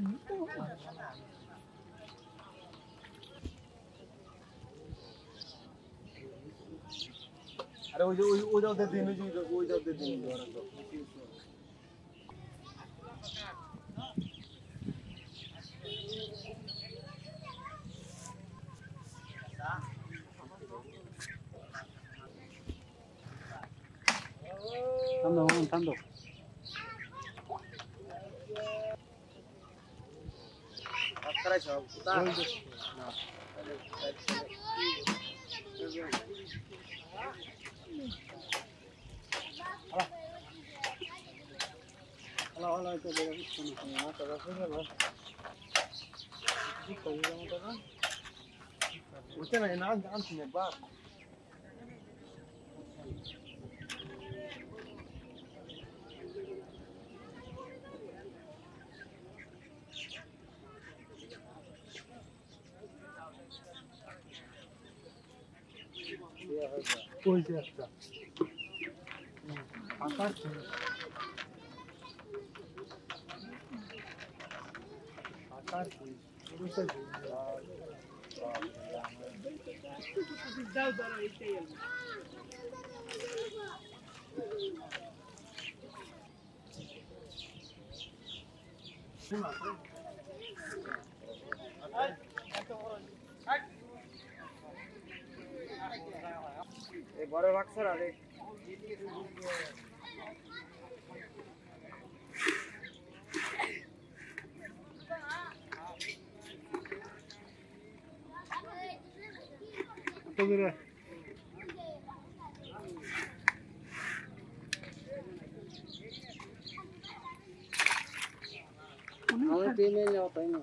Mm-hmm. 哎呦呦，又在那盯着你了，又在那盯着你了。看到吗？看到。करायचं Usted me llenaban. Projetar. Ataquinho. Ataquinho. Muita gente. Dá o dólar aí, tem ele. Hadi. Hadi. বড় বাক্সর আরে কত দূরে আমি টিমে যাও তাই না